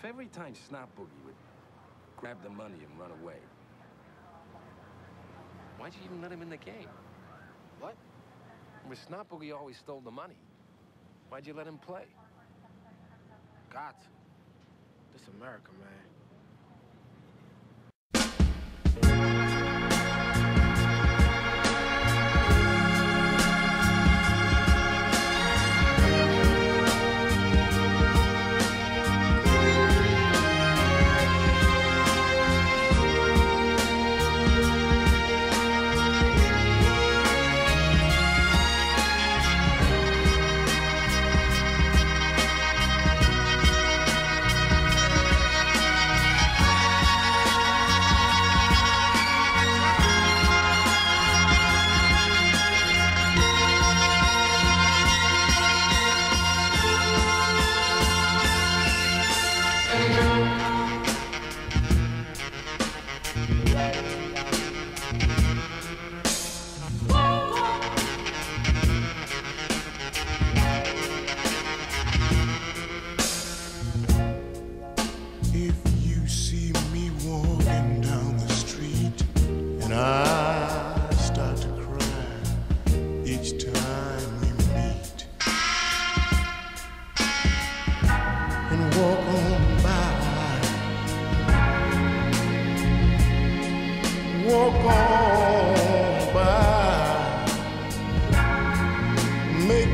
If every time Snot Boogie would grab the money and run away, why'd you even let him in the game? What? With Snot Boogie always stole the money. Why'd you let him play? Got to. This America, man. If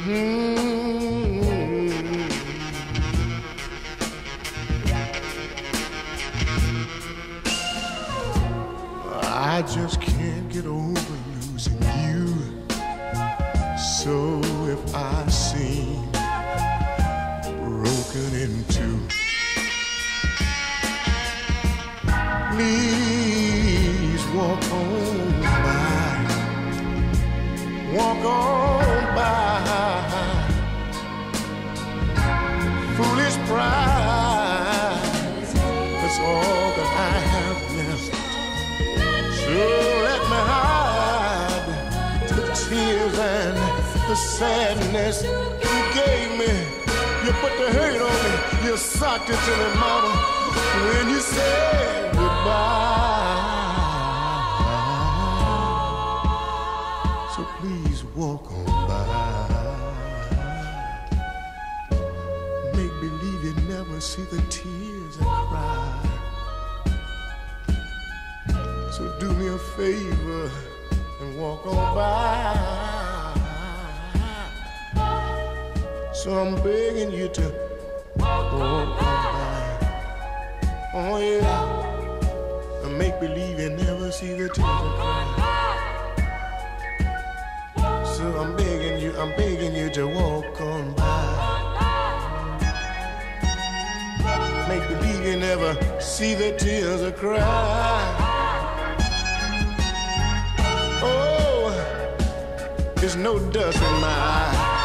Mm-hmm. I just can't get over losing you. So if I the sadness you gave me. You put the hurt on me. You socked it to me, mama, when you said goodbye. So please walk on by. Make believe you never see the tears I cry. So do me a favor and walk on by. So I'm begging you to walk on by. Oh yeah. And make believe you never see the tears cry. So I'm begging you, I'm begging you to walk on by. Make believe you never see the tears I cry. Oh, there's no dust in my eye.